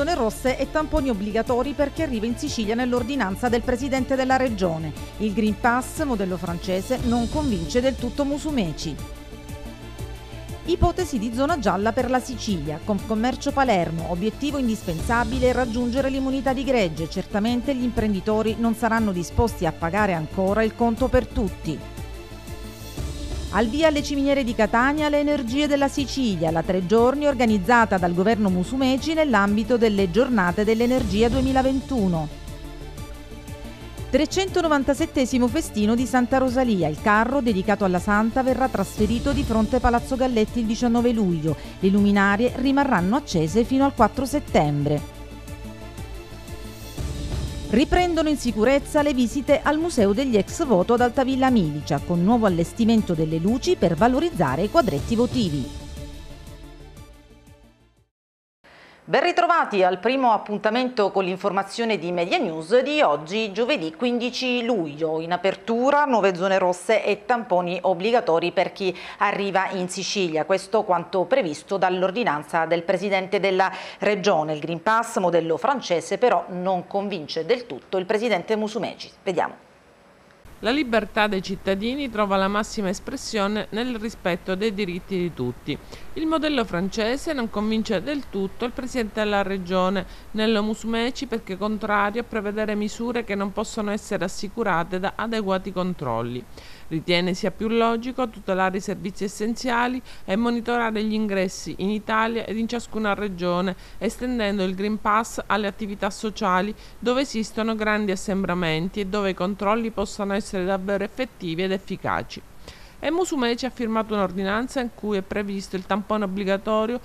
Zone rosse e tamponi obbligatori per chi arriva in Sicilia nell'ordinanza del Presidente della Regione. Il Green Pass, modello francese, non convince del tutto Musumeci. Ipotesi di zona gialla per la Sicilia. Confcommercio Palermo. Obiettivo indispensabile raggiungere l'immunità di gregge. Certamente gli imprenditori non saranno disposti a pagare ancora il conto per tutti. Al via alle ciminiere di Catania le energie della Sicilia, la tre giorni organizzata dal governo Musumeci nell'ambito delle giornate dell'energia 2021. 397 festino di Santa Rosalia. Il carro dedicato alla Santa verrà trasferito di fronte Palazzo Galletti il 19 luglio. Le luminarie rimarranno accese fino al 4 settembre. Riprendono in sicurezza le visite al Museo degli ex voto ad Altavilla Milicia, con nuovo allestimento delle luci per valorizzare i quadretti votivi. Ben ritrovati al primo appuntamento con l'informazione di Media News di oggi, giovedì 15 luglio. In apertura nuove zone rosse e tamponi obbligatori per chi arriva in Sicilia. Questo quanto previsto dall'ordinanza del Presidente della Regione. Il Green Pass, modello francese, però non convince del tutto il Presidente Musumeci. Vediamo. La libertà dei cittadini trova la massima espressione nel rispetto dei diritti di tutti. Il modello francese non convince del tutto il presidente della regione Nello Musumeci perché è contrario a prevedere misure che non possono essere assicurate da adeguati controlli. Ritiene sia più logico tutelare i servizi essenziali e monitorare gli ingressi in Italia ed in ciascuna regione, estendendo il Green Pass alle attività sociali dove esistono grandi assembramenti e dove i controlli possano essere davvero effettivi ed efficaci. E Musumeci ha firmato un'ordinanza in cui è previsto il tampone obbligatorio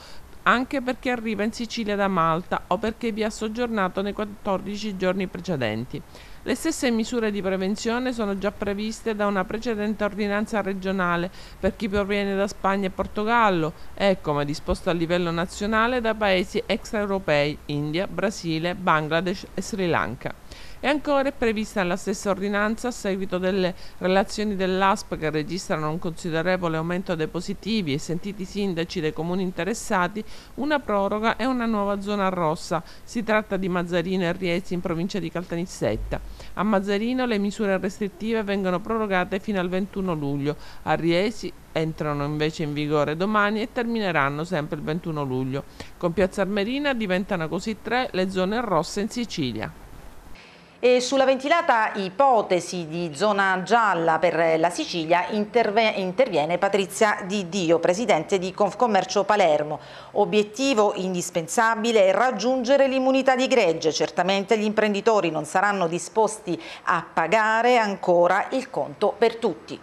anche per chi arriva in Sicilia da Malta o perché vi ha soggiornato nei 14 giorni precedenti. Le stesse misure di prevenzione sono già previste da una precedente ordinanza regionale per chi proviene da Spagna e Portogallo e, come disposto a livello nazionale, da paesi extraeuropei, India, Brasile, Bangladesh e Sri Lanka. E ancora è prevista nella stessa ordinanza, a seguito delle relazioni dell'ASP che registrano un considerevole aumento dei positivi e sentiti sindaci dei comuni interessati, una proroga e una nuova zona rossa. Si tratta di Mazzarino e Riesi in provincia di Caltanissetta. A Mazzarino le misure restrittive vengono prorogate fino al 21 luglio, a Riesi entrano invece in vigore domani e termineranno sempre il 21 luglio. Con Piazza Armerina diventano così tre le zone rosse in Sicilia. E sulla ventilata ipotesi di zona gialla per la Sicilia interviene Patrizia Di Dio, presidente di Confcommercio Palermo. Obiettivo indispensabile è raggiungere l'immunità di gregge. Certamente gli imprenditori non saranno disposti a pagare ancora il conto per tutti.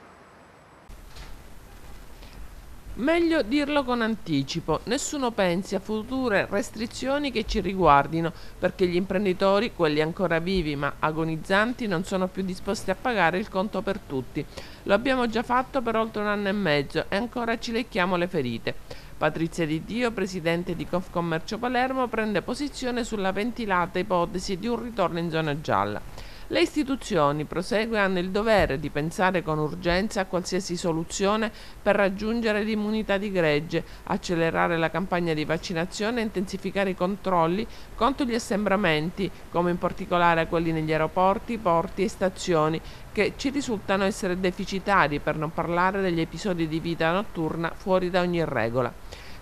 Meglio dirlo con anticipo, nessuno pensi a future restrizioni che ci riguardino, perché gli imprenditori, quelli ancora vivi ma agonizzanti, non sono più disposti a pagare il conto per tutti. Lo abbiamo già fatto per oltre un anno e mezzo e ancora ci lecchiamo le ferite. Patrizia Di Dio, presidente di Confcommercio Palermo, prende posizione sulla ventilata ipotesi di un ritorno in zona gialla. Le istituzioni, prosegue, hanno il dovere di pensare con urgenza a qualsiasi soluzione per raggiungere l'immunità di gregge, accelerare la campagna di vaccinazione e intensificare i controlli contro gli assembramenti, come in particolare quelli negli aeroporti, porti e stazioni, che ci risultano essere deficitari, per non parlare degli episodi di vita notturna fuori da ogni regola.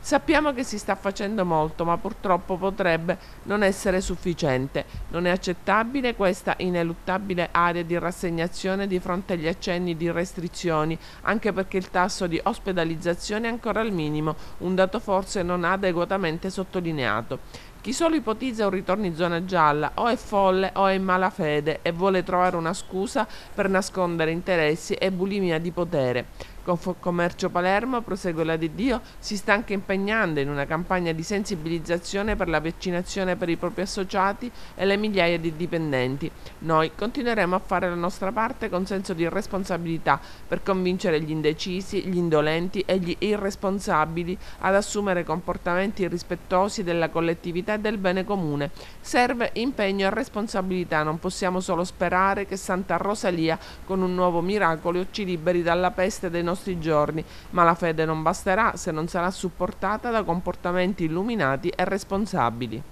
Sappiamo che si sta facendo molto, ma purtroppo potrebbe non essere sufficiente. Non è accettabile questa ineluttabile area di rassegnazione di fronte agli accenni di restrizioni, anche perché il tasso di ospedalizzazione è ancora al minimo, un dato forse non adeguatamente sottolineato. Chi solo ipotizza un ritorno in zona gialla o è folle o è in malafede e vuole trovare una scusa per nascondere interessi e bulimia di potere. Confcommercio Palermo, prosegue la di Dio, si sta anche impegnando in una campagna di sensibilizzazione per la vaccinazione per i propri associati e le migliaia di dipendenti. Noi continueremo a fare la nostra parte con senso di responsabilità per convincere gli indecisi, gli indolenti e gli irresponsabili ad assumere comportamenti rispettosi della collettività e del bene comune. Serve impegno e responsabilità, non possiamo solo sperare che Santa Rosalia con un nuovo miracolo ci liberi dalla peste dei nostri nostri giorni, ma la fede non basterà se non sarà supportata da comportamenti illuminati e responsabili.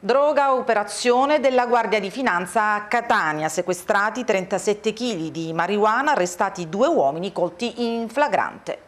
Droga operazione della Guardia di Finanza a Catania, sequestrati 37 kg di marijuana, arrestati due uomini colti in flagrante.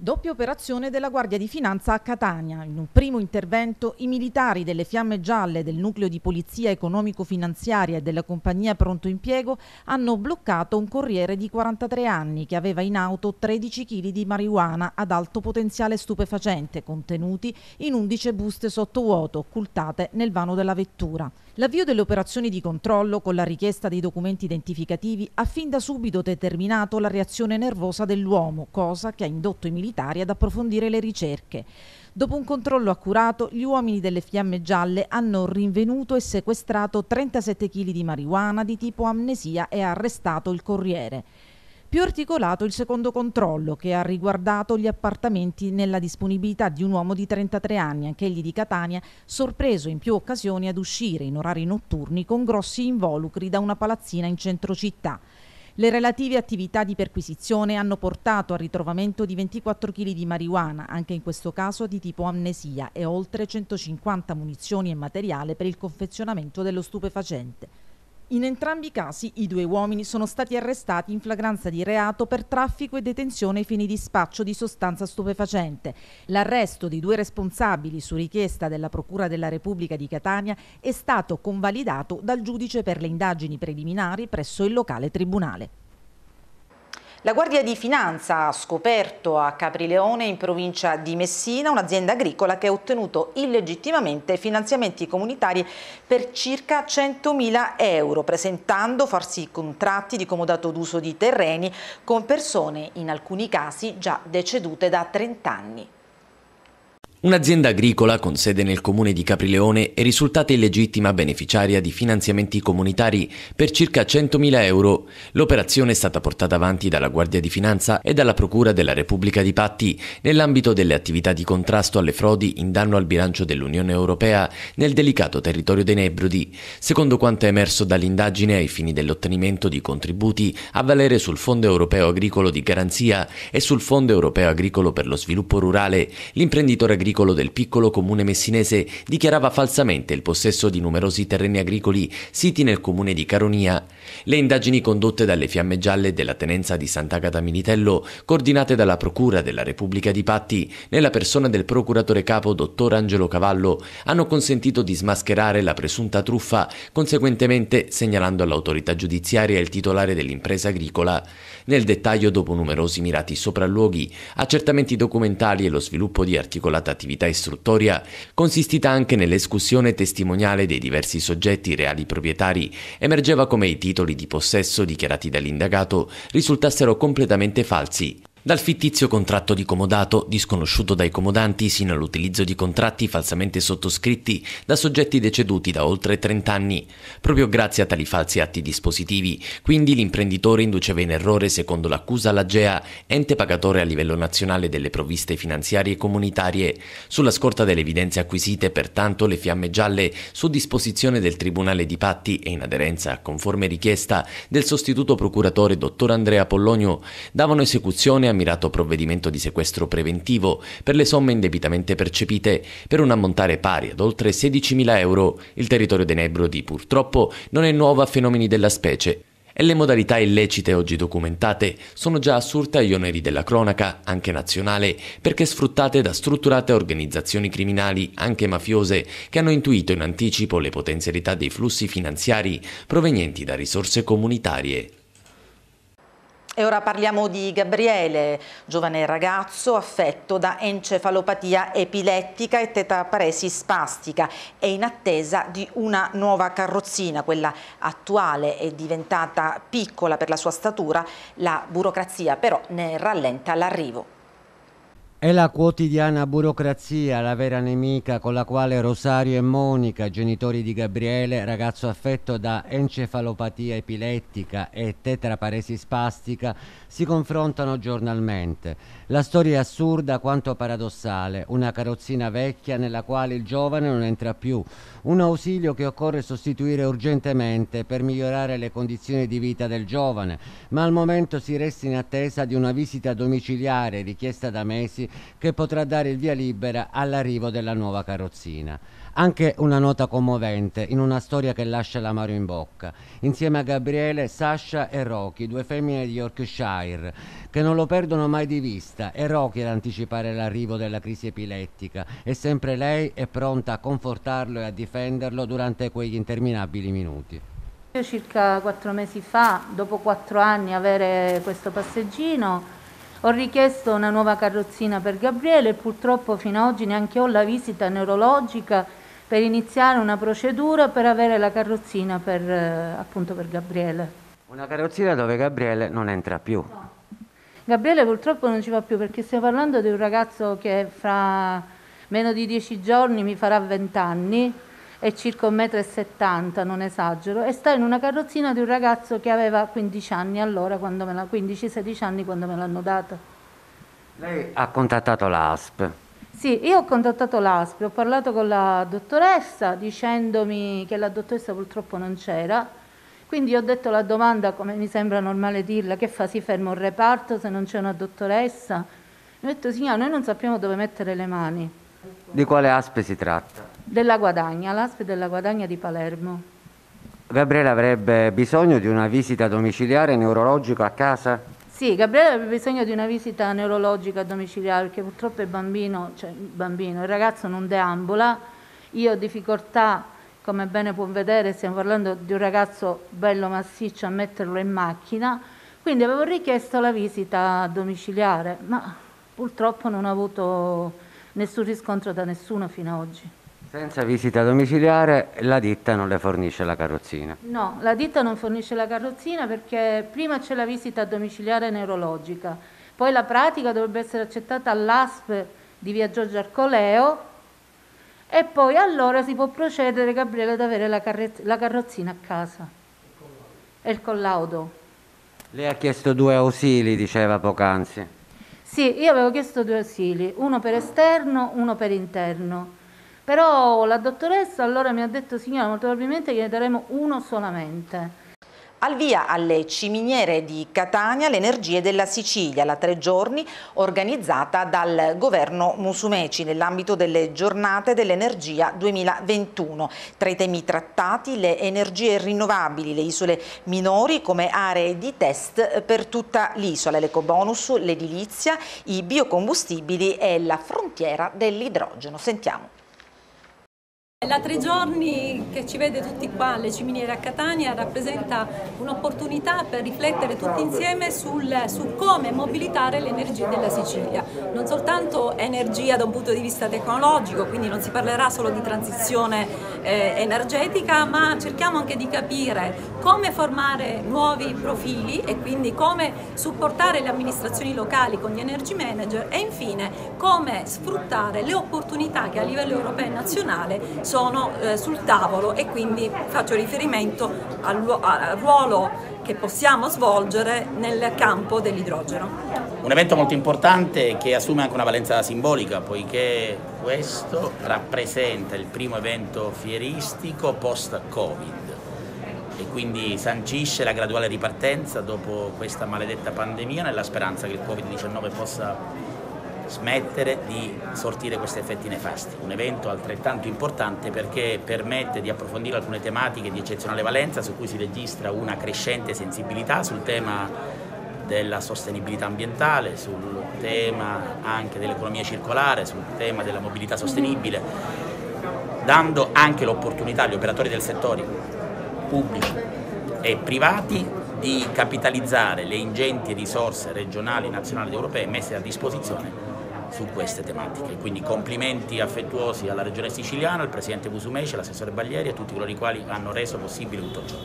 Doppia operazione della Guardia di Finanza a Catania. In un primo intervento i militari delle Fiamme Gialle del Nucleo di Polizia Economico-Finanziaria e della Compagnia Pronto Impiego hanno bloccato un corriere di 43 anni che aveva in auto 13 kg di marijuana ad alto potenziale stupefacente contenuti in 11 buste sottovuoto occultate nel vano della vettura. L'avvio delle operazioni di controllo con la richiesta dei documenti identificativi ha fin da subito determinato la reazione nervosa dell'uomo, cosa che ha indotto i militari ad approfondire le ricerche. Dopo un controllo accurato, gli uomini delle Fiamme Gialle hanno rinvenuto e sequestrato 37 kg di marijuana di tipo amnesia e arrestato il corriere. Più articolato il secondo controllo che ha riguardato gli appartamenti nella disponibilità di un uomo di 33 anni, anch'egli di Catania, sorpreso in più occasioni ad uscire in orari notturni con grossi involucri da una palazzina in centro città. Le relative attività di perquisizione hanno portato al ritrovamento di 24 kg di marijuana, anche in questo caso di tipo amnesia, e oltre 150 munizioni e materiale per il confezionamento dello stupefacente. In entrambi i casi i due uomini sono stati arrestati in flagranza di reato per traffico e detenzione ai fini di spaccio di sostanza stupefacente. L'arresto dei due responsabili su richiesta della Procura della Repubblica di Catania è stato convalidato dal giudice per le indagini preliminari presso il locale tribunale. La Guardia di Finanza ha scoperto a Caprileone, in provincia di Messina, un'azienda agricola che ha ottenuto illegittimamente finanziamenti comunitari per circa 100.000 euro, presentando farsi contratti di comodato d'uso di terreni con persone, in alcuni casi, già decedute da 30 anni. Un'azienda agricola con sede nel comune di Caprileone è risultata illegittima beneficiaria di finanziamenti comunitari per circa 100.000 euro. L'operazione è stata portata avanti dalla Guardia di Finanza e dalla Procura della Repubblica di Patti nell'ambito delle attività di contrasto alle frodi in danno al bilancio dell'Unione Europea nel delicato territorio dei Nebrodi, secondo quanto è emerso dall'indagine ai fini dell'ottenimento di contributi a valere sul Fondo Europeo Agricolo di Garanzia e sul Fondo Europeo Agricolo per lo Sviluppo Rurale. L'imprenditore agricolo agricolo del piccolo comune messinese dichiarava falsamente il possesso di numerosi terreni agricoli siti nel comune di Caronia. Le indagini condotte dalle Fiamme Gialle della tenenza di Sant'Agata Militello, coordinate dalla Procura della Repubblica di Patti, nella persona del procuratore capo dottor Angelo Cavallo, hanno consentito di smascherare la presunta truffa, conseguentemente segnalando all'autorità giudiziaria il titolare dell'impresa agricola. Nel dettaglio, dopo numerosi mirati sopralluoghi, accertamenti documentali e lo sviluppo di articolata attività istruttoria, consistita anche nell'escussione testimoniale dei diversi soggetti reali proprietari, emergeva come i titoli di possesso dichiarati dall'indagato risultassero completamente falsi dal fittizio contratto di comodato, disconosciuto dai comodanti, sino all'utilizzo di contratti falsamente sottoscritti da soggetti deceduti da oltre 30 anni. Proprio grazie a tali falsi atti dispositivi, quindi l'imprenditore induceva in errore, secondo l'accusa, l'AGEA, ente pagatore a livello nazionale delle provviste finanziarie comunitarie. Sulla scorta delle evidenze acquisite, pertanto, le fiamme gialle, su disposizione del Tribunale di Patti e in aderenza a conforme richiesta del sostituto procuratore dottor Andrea Pollonio, davano esecuzione a mirato provvedimento di sequestro preventivo per le somme indebitamente percepite per un ammontare pari ad oltre 16.000 euro. Il territorio dei Nebrodi purtroppo non è nuovo a fenomeni della specie e le modalità illecite oggi documentate sono già assurte agli oneri della cronaca, anche nazionale, perché sfruttate da strutturate organizzazioni criminali, anche mafiose, che hanno intuito in anticipo le potenzialità dei flussi finanziari provenienti da risorse comunitarie. E ora parliamo di Gabriele, giovane ragazzo affetto da encefalopatia epilettica e tetaparesi spastica. È in attesa di una nuova carrozzina, quella attuale è diventata piccola per la sua statura, la burocrazia però ne rallenta l'arrivo. È la quotidiana burocrazia la vera nemica con la quale Rosario e Monica, genitori di Gabriele, ragazzo affetto da encefalopatia epilettica e tetraparesi spastica, si confrontano giornalmente. La storia è assurda quanto paradossale, una carrozzina vecchia nella quale il giovane non entra più, un ausilio che occorre sostituire urgentemente per migliorare le condizioni di vita del giovane, ma al momento si resta in attesa di una visita domiciliare richiesta da mesi che potrà dare il via libera all'arrivo della nuova carrozzina. Anche una nota commovente in una storia che lascia l'amaro in bocca. Insieme a Gabriele, Sasha e Rocky, due femmine di Yorkshire, che non lo perdono mai di vista. E Rocky ad anticipare l'arrivo della crisi epilettica e sempre lei è pronta a confortarlo e a difenderlo durante quegli interminabili minuti. Io circa quattro mesi fa, dopo quattro anni avere questo passeggino, ho richiesto una nuova carrozzina per Gabriele e purtroppo fino ad oggi neanche ho la visita neurologica per iniziare una procedura per avere la carrozzina per, eh, appunto per Gabriele. Una carrozzina dove Gabriele non entra più. No. Gabriele purtroppo non ci va più perché stiamo parlando di un ragazzo che fra meno di dieci giorni mi farà vent'anni, è circa 1,70 m, non esagero, e sta in una carrozzina di un ragazzo che aveva 15 anni allora, 15-16 anni quando me l'hanno data. Lei ha contattato l'ASP. Sì, io ho contattato l'ASP, ho parlato con la dottoressa dicendomi che la dottoressa purtroppo non c'era, quindi ho detto la domanda, come mi sembra normale dirla, che fa? Si ferma un reparto se non c'è una dottoressa? Mi ho detto signora, noi non sappiamo dove mettere le mani. Di quale ASP si tratta? Della Guadagna, l'ASP della Guadagna di Palermo. Gabriele avrebbe bisogno di una visita domiciliare neurologica a casa? Sì, Gabriele aveva bisogno di una visita neurologica domiciliare perché purtroppo il bambino, cioè il bambino, il ragazzo non deambula. Io ho difficoltà, come bene può vedere, stiamo parlando di un ragazzo bello massiccio a metterlo in macchina, quindi avevo richiesto la visita domiciliare, ma purtroppo non ho avuto nessun riscontro da nessuno fino ad oggi. Senza visita domiciliare la ditta non le fornisce la carrozzina? No, la ditta non fornisce la carrozzina perché prima c'è la visita domiciliare neurologica, poi la pratica dovrebbe essere accettata all'ASP di via Giorgio Arcoleo e poi allora si può procedere, Gabriele, ad avere la, la carrozzina a casa e il collaudo. Lei ha chiesto due ausili, diceva poc'anzi. Sì, io avevo chiesto due ausili, uno per esterno, uno per interno. Però la dottoressa allora mi ha detto signora molto probabilmente gliene daremo uno solamente. Al via alle ciminiere di Catania l'energia della Sicilia, la tre giorni organizzata dal governo Musumeci nell'ambito delle giornate dell'energia 2021. Tra i temi trattati le energie rinnovabili, le isole minori come aree di test per tutta l'isola, l'ecobonus, l'edilizia, i biocombustibili e la frontiera dell'idrogeno. Sentiamo. La tre giorni che ci vede tutti qua alle ciminiere a Catania rappresenta un'opportunità per riflettere tutti insieme sul, su come mobilitare l'energia della Sicilia. Non soltanto energia da un punto di vista tecnologico, quindi non si parlerà solo di transizione eh, energetica, ma cerchiamo anche di capire come formare nuovi profili e quindi come supportare le amministrazioni locali con gli energy manager e infine come sfruttare le opportunità che a livello europeo e nazionale sono eh, sul tavolo e quindi faccio riferimento al, al ruolo che possiamo svolgere nel campo dell'idrogeno. Un evento molto importante che assume anche una valenza simbolica poiché questo rappresenta il primo evento fieristico post-Covid e quindi sancisce la graduale ripartenza dopo questa maledetta pandemia nella speranza che il Covid-19 possa smettere di sortire questi effetti nefasti. Un evento altrettanto importante perché permette di approfondire alcune tematiche di eccezionale valenza su cui si registra una crescente sensibilità sul tema della sostenibilità ambientale, sul tema anche dell'economia circolare, sul tema della mobilità sostenibile, dando anche l'opportunità agli operatori del settore pubblici e privati di capitalizzare le ingenti risorse regionali, nazionali ed europee messe a disposizione su queste tematiche. Quindi complimenti affettuosi alla Regione Siciliana, al Presidente Busumeci, all'assessore Baglieri e a tutti coloro i quali hanno reso possibile tutto ciò.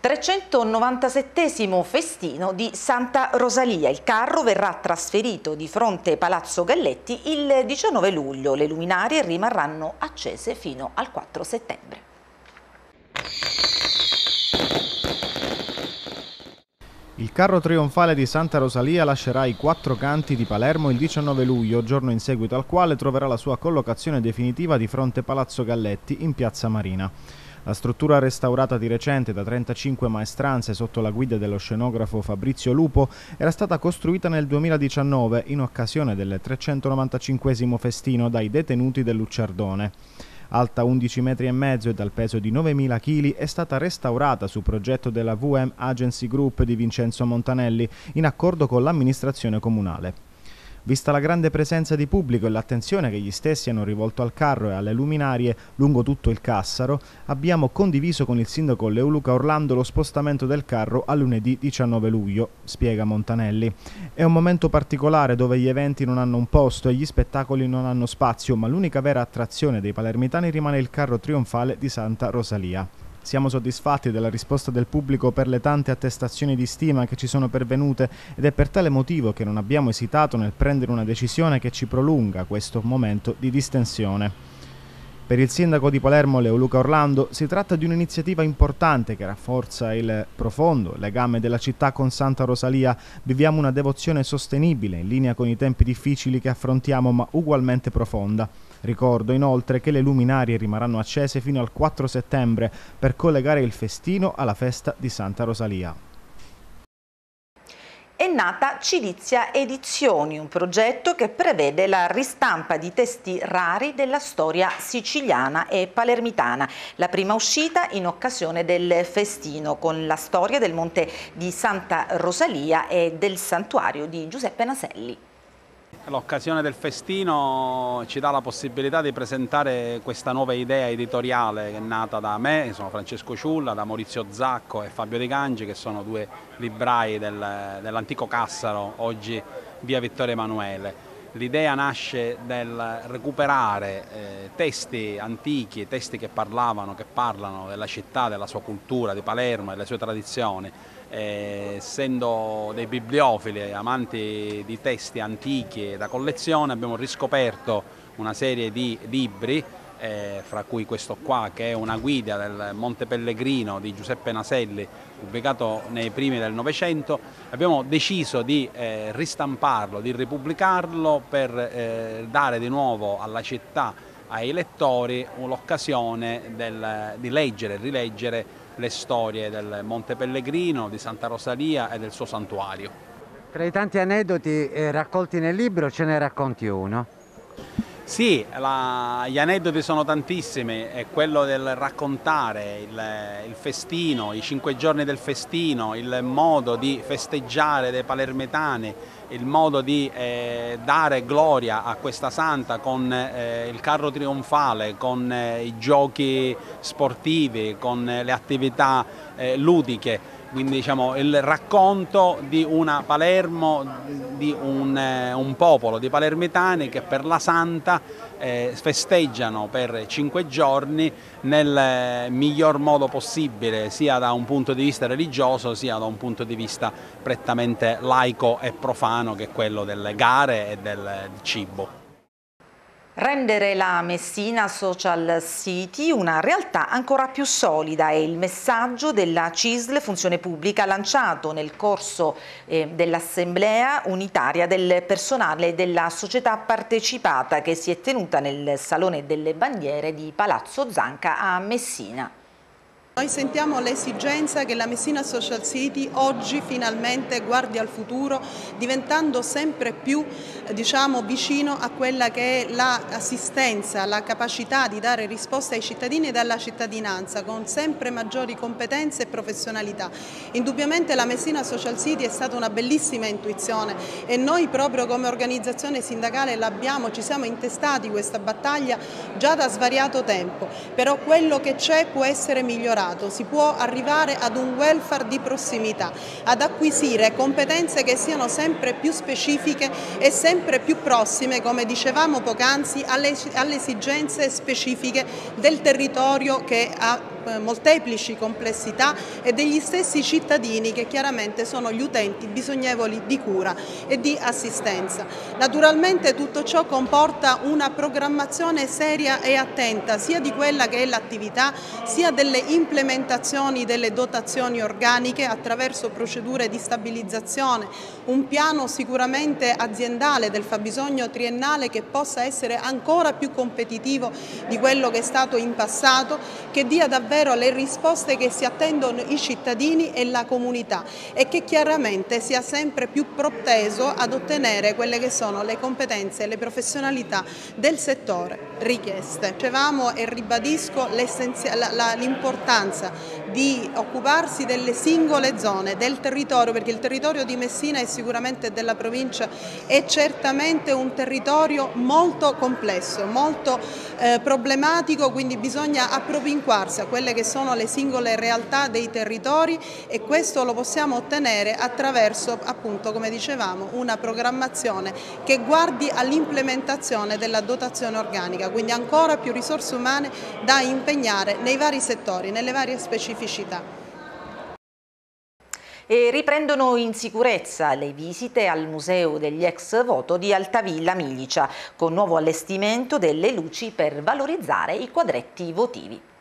397 festino di Santa Rosalia. Il carro verrà trasferito di fronte Palazzo Galletti il 19 luglio. Le luminarie rimarranno accese fino al 4 settembre. Il carro trionfale di Santa Rosalia lascerà i quattro canti di Palermo il 19 luglio, giorno in seguito al quale troverà la sua collocazione definitiva di fronte Palazzo Galletti in Piazza Marina. La struttura restaurata di recente da 35 maestranze sotto la guida dello scenografo Fabrizio Lupo era stata costruita nel 2019 in occasione del 395 festino dai detenuti del Lucciardone alta 11 metri e dal peso di 9.000 kg, è stata restaurata su progetto della VM Agency Group di Vincenzo Montanelli in accordo con l'amministrazione comunale. Vista la grande presenza di pubblico e l'attenzione che gli stessi hanno rivolto al carro e alle luminarie lungo tutto il Cassaro, abbiamo condiviso con il sindaco Leoluca Orlando lo spostamento del carro a lunedì 19 luglio, spiega Montanelli. È un momento particolare dove gli eventi non hanno un posto e gli spettacoli non hanno spazio, ma l'unica vera attrazione dei palermitani rimane il carro trionfale di Santa Rosalia. Siamo soddisfatti della risposta del pubblico per le tante attestazioni di stima che ci sono pervenute ed è per tale motivo che non abbiamo esitato nel prendere una decisione che ci prolunga questo momento di distensione. Per il sindaco di Palermo Leoluca Orlando si tratta di un'iniziativa importante che rafforza il profondo legame della città con Santa Rosalia. Viviamo una devozione sostenibile in linea con i tempi difficili che affrontiamo ma ugualmente profonda. Ricordo inoltre che le luminarie rimarranno accese fino al 4 settembre per collegare il festino alla festa di Santa Rosalia. È nata Cilizia Edizioni, un progetto che prevede la ristampa di testi rari della storia siciliana e palermitana. La prima uscita in occasione del festino con la storia del monte di Santa Rosalia e del santuario di Giuseppe Naselli. L'occasione del festino ci dà la possibilità di presentare questa nuova idea editoriale che è nata da me, sono Francesco Ciulla, da Maurizio Zacco e Fabio De Gangi che sono due librai del, dell'antico Cassaro, oggi via Vittorio Emanuele. L'idea nasce dal recuperare eh, testi antichi, testi che parlavano, che parlano della città, della sua cultura, di Palermo, delle sue tradizioni, eh, essendo dei bibliofili, amanti di testi antichi da collezione, abbiamo riscoperto una serie di libri, eh, fra cui questo qua che è una guida del Monte Pellegrino di Giuseppe Naselli, pubblicato nei primi del Novecento, abbiamo deciso di eh, ristamparlo, di ripubblicarlo per eh, dare di nuovo alla città, ai lettori, l'occasione di leggere e rileggere le storie del Monte Pellegrino, di Santa Rosalia e del suo santuario. Tra i tanti aneddoti eh, raccolti nel libro ce ne racconti uno? Sì, la, gli aneddoti sono tantissimi, è quello del raccontare il, il, festino, i cinque giorni del festino, il modo di festeggiare dei palermitani, il modo di eh, dare gloria a questa santa con eh, il carro trionfale, con eh, i giochi sportivi, con le attività eh, ludiche quindi diciamo, il racconto di una Palermo, di un, eh, un, popolo di palermitani che per la Santa eh, festeggiano per cinque giorni nel eh, miglior modo possibile, sia da un punto di vista religioso sia da un punto di vista prettamente laico e profano che è quello delle gare e del cibo. Rendere la Messina Social City una realtà ancora più solida è il messaggio della CISL Funzione Pubblica lanciato nel corso eh, dell'Assemblea unitaria del personale della società partecipata che si è tenuta nel Salone delle Bandiere di Palazzo Zanca a Messina. Noi sentiamo l'esigenza che la Messina Social City oggi finalmente guardi al futuro diventando sempre più diciamo, vicino a quella che è l'assistenza, la capacità di dare risposte ai cittadini e alla cittadinanza con sempre maggiori competenze e professionalità. Indubbiamente la Messina Social City è stata una bellissima intuizione e noi proprio come organizzazione sindacale l'abbiamo, ci siamo intestati questa battaglia già da svariato tempo, però quello che c'è può essere migliorato Stato si può arrivare ad un welfare di prossimità, ad acquisire competenze che siano sempre più specifiche e sempre più prossime, come dicevamo poc'anzi, alle, esigenze specifiche del territorio che ha molteplici complessità e degli stessi cittadini che chiaramente sono gli utenti bisognevoli di cura e di assistenza. Naturalmente tutto ciò comporta una programmazione seria e attenta sia di quella che è l'attività sia delle implementazioni delle dotazioni organiche attraverso procedure di stabilizzazione, un piano sicuramente aziendale del fabbisogno triennale che possa essere ancora più competitivo di quello che è stato in passato, che dia davvero davvero le risposte che si attendono i cittadini e la comunità e che chiaramente sia sempre più proteso ad ottenere quelle che sono le competenze e le professionalità del settore richieste. Dicevamo e ribadisco l'importanza di occuparsi delle singole zone, del territorio, perché il territorio di Messina e sicuramente della provincia è certamente un territorio molto complesso, molto eh, problematico, quindi bisogna appropinquarsi a quelle che sono le singole realtà dei territori e questo lo possiamo ottenere attraverso, appunto, come dicevamo, una programmazione che guardi all'implementazione della dotazione organica, quindi ancora più risorse umane da impegnare nei vari settori, nelle varie specificità. E riprendono in sicurezza le visite al Museo degli ex voto di Altavilla Milicia, con nuovo allestimento delle luci per valorizzare i quadretti votivi.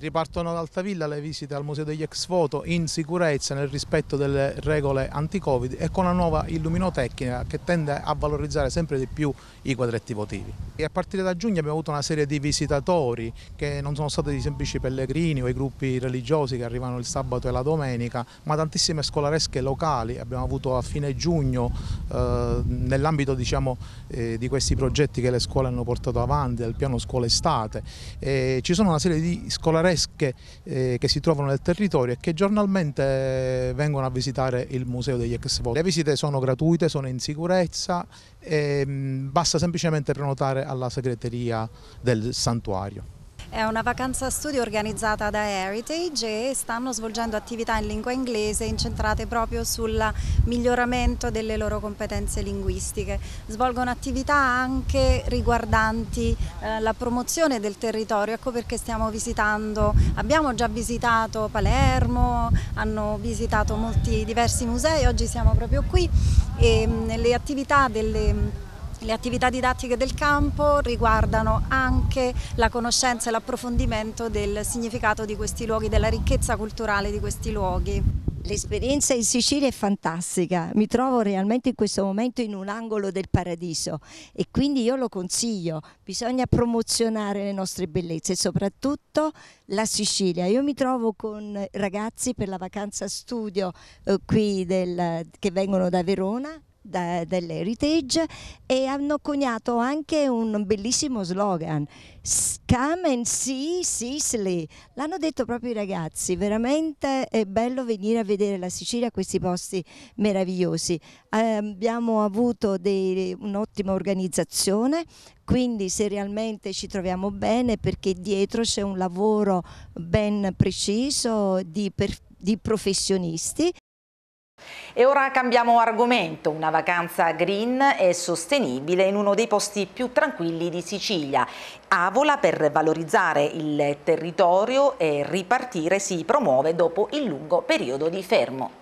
Ripartono ad Altavilla le visite al Museo degli Ex Voto in sicurezza, nel rispetto delle regole anti-Covid e con una nuova illuminotecnica che tende a valorizzare sempre di più i quadretti votivi. E a partire da giugno abbiamo avuto una serie di visitatori che non sono stati semplici pellegrini o i gruppi religiosi che arrivano il sabato e la domenica, ma tantissime scolaresche locali. Abbiamo avuto a fine giugno eh, nell'ambito diciamo, eh, di questi progetti che le scuole hanno portato avanti, del piano scuola estate, eh, ci sono una serie di scolaresche scolaresche eh, che si trovano nel territorio e che giornalmente vengono a visitare il Museo degli Ex Voto. Le visite sono gratuite, sono in sicurezza e mh, basta semplicemente prenotare alla segreteria del santuario. È una vacanza studio organizzata da Heritage e stanno svolgendo attività in lingua inglese incentrate proprio sul miglioramento delle loro competenze linguistiche. Svolgono attività anche riguardanti eh, la promozione del territorio, ecco perché stiamo visitando, abbiamo già visitato Palermo, hanno visitato molti diversi musei, oggi siamo proprio qui e mh, le attività delle le attività didattiche del campo riguardano anche la conoscenza e l'approfondimento del significato di questi luoghi, della ricchezza culturale di questi luoghi. L'esperienza in Sicilia è fantastica, mi trovo realmente in questo momento in un angolo del paradiso e quindi io lo consiglio, bisogna promozionare le nostre bellezze e soprattutto la Sicilia. Io mi trovo con ragazzi per la vacanza studio eh, qui del, che vengono da Verona dell'Heritage e hanno coniato anche un bellissimo slogan Come and see Sicily l'hanno detto proprio i ragazzi veramente è bello venire a vedere la Sicilia questi posti meravigliosi. Eh, abbiamo avuto un'ottima organizzazione quindi serialmente ci troviamo bene perché dietro c'è un lavoro ben preciso di, per, di professionisti e ora cambiamo argomento, una vacanza green e sostenibile in uno dei posti più tranquilli di Sicilia. Avola per valorizzare il territorio e ripartire si promuove dopo il lungo periodo di fermo.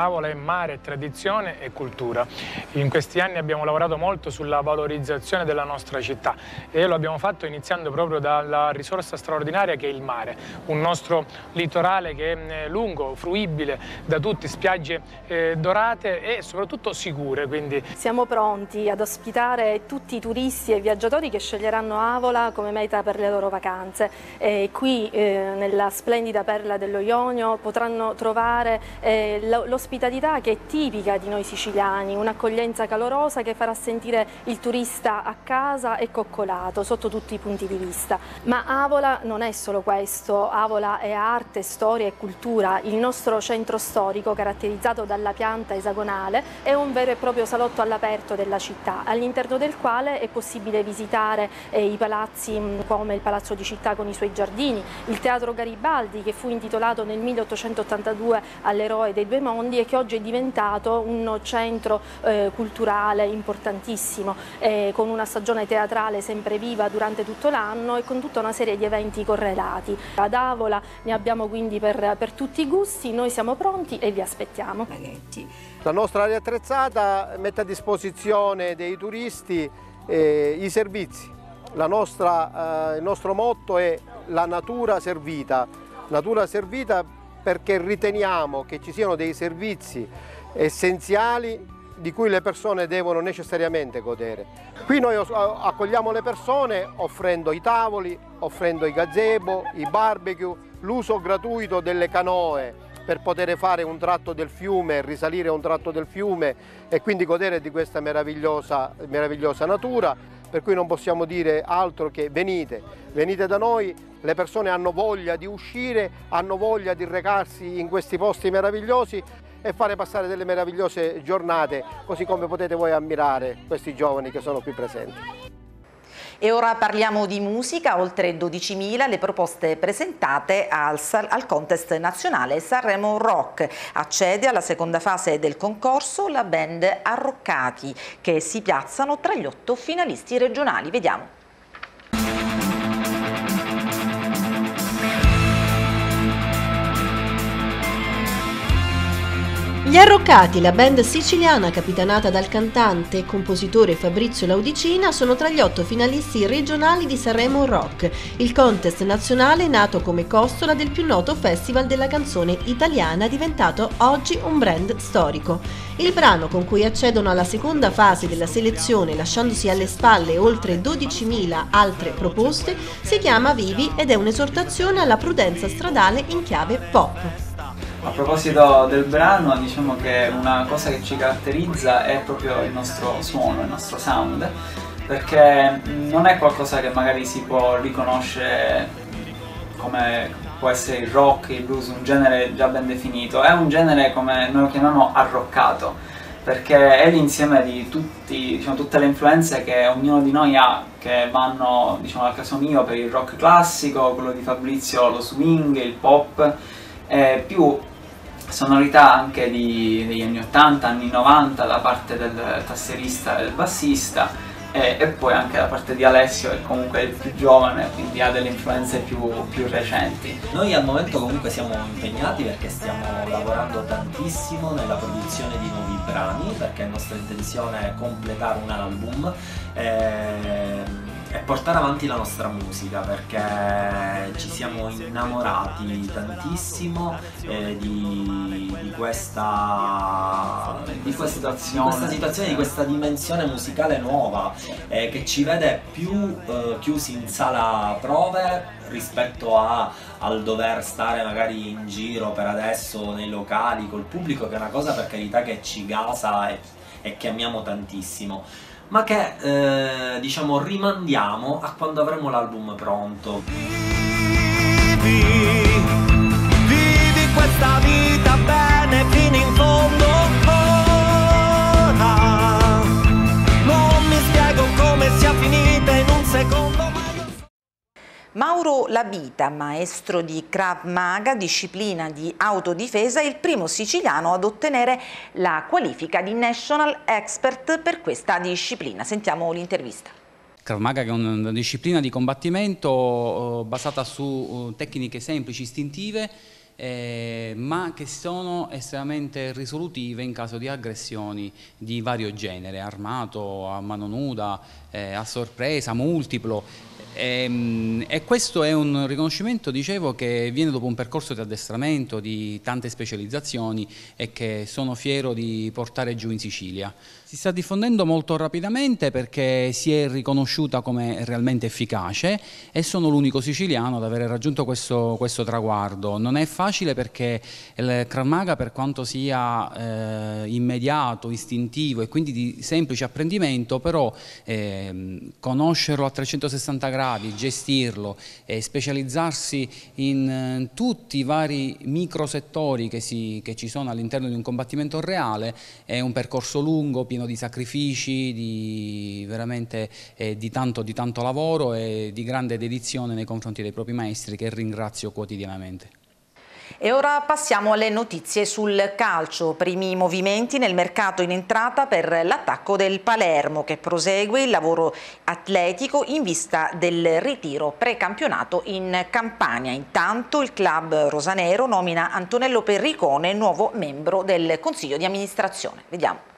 Avola è mare, tradizione e cultura. In questi anni abbiamo lavorato molto sulla valorizzazione della nostra città e lo abbiamo fatto iniziando proprio dalla risorsa straordinaria che è il mare, un nostro litorale che è lungo, fruibile da tutti, spiagge eh, dorate e soprattutto sicure. Quindi. Siamo pronti ad ospitare tutti i turisti e viaggiatori che sceglieranno Avola come meta per le loro vacanze. E qui eh, nella splendida perla dello Ionio potranno trovare eh, lo, lo un'ospitalità che è tipica di noi siciliani, un'accoglienza calorosa che farà sentire il turista a casa e coccolato sotto tutti i punti di vista. Ma Avola non è solo questo, Avola è arte, storia e cultura. Il nostro centro storico, caratterizzato dalla pianta esagonale, è un vero e proprio salotto all'aperto della città, all'interno del quale è possibile visitare eh, i palazzi mm, come il Palazzo di Città con i suoi giardini, il Teatro Garibaldi che fu intitolato nel 1882 all'eroe dei due mondi e che oggi è diventato un centro eh, culturale importantissimo, eh, con una stagione teatrale sempre viva durante tutto l'anno e con tutta una serie di eventi correlati. Ad Avola ne abbiamo quindi per, per tutti i gusti, noi siamo pronti e vi aspettiamo. La nostra area attrezzata mette a disposizione dei turisti eh, i servizi. Nostra, eh, il nostro motto è la natura servita. Natura servita perché riteniamo che ci siano dei servizi essenziali di cui le persone devono necessariamente godere. Qui noi accogliamo le persone offrendo i tavoli, offrendo i gazebo, i barbecue, l'uso gratuito delle canoe per poter fare un tratto del fiume, risalire un tratto del fiume e quindi godere di questa meravigliosa, meravigliosa natura, per cui non possiamo dire altro che venite, venite da noi, le persone hanno voglia di uscire, hanno voglia di recarsi in questi posti meravigliosi e fare passare delle meravigliose giornate, così come potete voi ammirare questi giovani che sono qui presenti. E ora parliamo di musica, oltre 12.000 le proposte presentate al, al, contest nazionale Sanremo Rock. Accede alla seconda fase del concorso la band Arroccati che si piazzano tra gli otto finalisti regionali. Vediamo. Gli Arroccati, la band siciliana capitanata dal cantante e compositore Fabrizio Laudicina, sono tra gli otto finalisti regionali di Sanremo Rock, il contest nazionale nato come costola del più noto festival della canzone italiana diventato oggi un brand storico. Il brano con cui accedono alla seconda fase della selezione lasciandosi alle spalle oltre 12.000 altre proposte si chiama Vivi ed è un'esortazione alla prudenza stradale in chiave pop. A proposito del brano, diciamo che una cosa che ci caratterizza è proprio il nostro suono, il nostro sound, perché non è qualcosa che magari si può riconoscere come può essere il rock, il blues, un genere già ben definito, è un genere come noi lo chiamiamo arroccato, perché è l'insieme di tutti, diciamo, tutte le influenze che ognuno di noi ha, che vanno diciamo, dal caso mio per il rock classico, quello di Fabrizio lo swing, il pop, eh, più sonorità anche di, degli anni 80, anni 90 da parte del tasserista e del bassista e, e, poi anche da parte di Alessio che comunque è il più giovane quindi ha delle influenze più, più recenti. Noi al momento comunque siamo impegnati perché stiamo lavorando tantissimo nella produzione di nuovi brani perché è nostra intenzione completare un album. Eh, e portare avanti la nostra musica perché ci siamo innamorati tantissimo eh, di, di, questa, di, questa, di, questa, situazione, di questa dimensione musicale nuova eh, che ci vede più eh, chiusi in sala prove rispetto a, al dover stare magari in giro per adesso nei locali col pubblico che è una cosa per carità che ci gasa e, e che amiamo tantissimo ma che eh, diciamo rimandiamo a quando avremo l'album pronto. Vivi, vivi questa vita bene fino in fondo ora. Non mi spiego come sia finita in un secondo. Mauro Labita, maestro di Krav Maga, disciplina di autodifesa, è il primo siciliano ad ottenere la qualifica di National Expert per questa disciplina. Sentiamo l'intervista. Krav Maga è una disciplina di combattimento eh, basata su eh, tecniche semplici, istintive, eh, ma che sono estremamente risolutive in caso di aggressioni di vario genere, armato, a mano nuda, eh, a sorpresa, multiplo. E, ehm, e, questo è un riconoscimento, dicevo, che viene dopo un percorso di addestramento, di tante specializzazioni e che sono fiero di portare giù in Sicilia. Si sta diffondendo molto rapidamente perché si è riconosciuta come realmente efficace e sono l'unico siciliano ad aver raggiunto questo, questo, traguardo. Non è facile perché il Krav per quanto sia eh, immediato, istintivo e quindi di semplice apprendimento, però eh, conoscerlo a 360 gradi, gestirlo e specializzarsi in eh, tutti i vari microsettori che, si, che ci sono all'interno di un combattimento reale è un percorso lungo, pieno pieno di sacrifici, di veramente eh, di, tanto, di tanto lavoro e di grande dedizione nei confronti dei propri maestri che ringrazio quotidianamente. E ora passiamo alle notizie sul calcio. Primi movimenti nel mercato in entrata per l'attacco del Palermo che prosegue il lavoro atletico in vista del ritiro precampionato in Campania. Intanto il club rosanero nomina Antonello Perricone nuovo membro del Consiglio di amministrazione. Vediamo.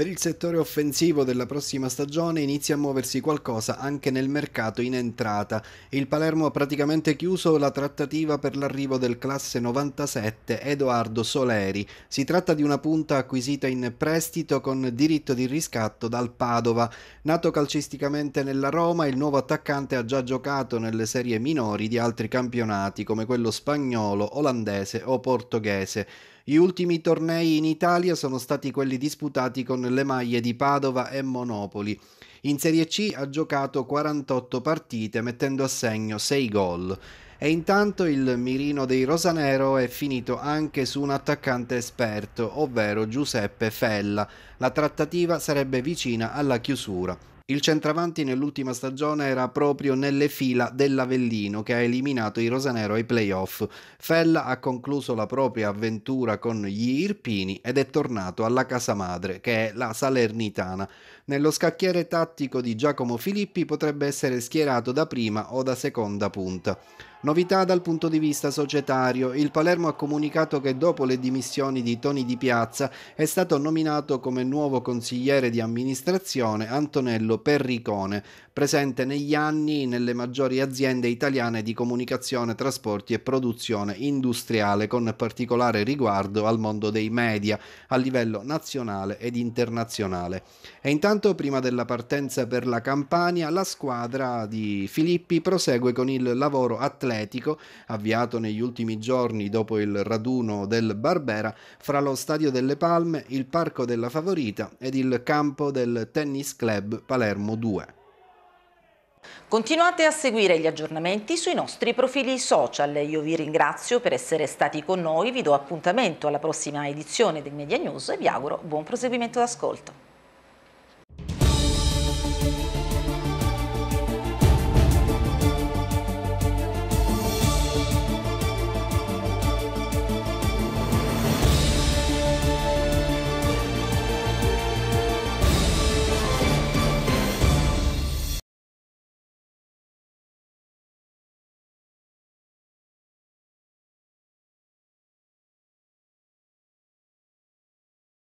Per il settore offensivo della prossima stagione inizia a muoversi qualcosa anche nel mercato in entrata. Il Palermo ha praticamente chiuso la trattativa per l'arrivo del classe 97 Edoardo Soleri. Si tratta di una punta acquisita in prestito con diritto di riscatto dal Padova. Nato calcisticamente nella Roma, il nuovo attaccante ha già giocato nelle serie minori di altri campionati come quello spagnolo, olandese o portoghese. Gli ultimi tornei in Italia sono stati quelli disputati con le maglie di Padova e Monopoli. In Serie C ha giocato 48 partite mettendo a segno 6 gol. E intanto il mirino dei Rosanero è finito anche su un attaccante esperto, ovvero Giuseppe Fella. La trattativa sarebbe vicina alla chiusura. Il centravanti nell'ultima stagione era proprio nelle fila dell'Avellino che ha eliminato i Rosanero ai playoff. Fella ha concluso la propria avventura con gli Irpini ed è tornato alla casa madre che è la Salernitana. Nello scacchiere tattico di Giacomo Filippi potrebbe essere schierato da prima o da seconda punta. Novità dal punto di vista societario, il Palermo ha comunicato che dopo le dimissioni di Toni Di Piazza è stato nominato come nuovo consigliere di amministrazione Antonello Perricone, presente negli anni nelle maggiori aziende italiane di comunicazione, trasporti e produzione industriale, con particolare riguardo al mondo dei media a livello nazionale ed internazionale. E intanto, prima della partenza per la Campania, la squadra di Filippi prosegue con il lavoro atletico avviato negli ultimi giorni dopo il raduno del Barbera fra lo Stadio delle Palme, il Parco della Favorita ed il campo del Tennis Club Palermo 2. Continuate a seguire gli aggiornamenti sui nostri profili social. Io vi ringrazio per essere stati con noi, vi do appuntamento alla prossima edizione del Media News e vi auguro buon proseguimento d'ascolto.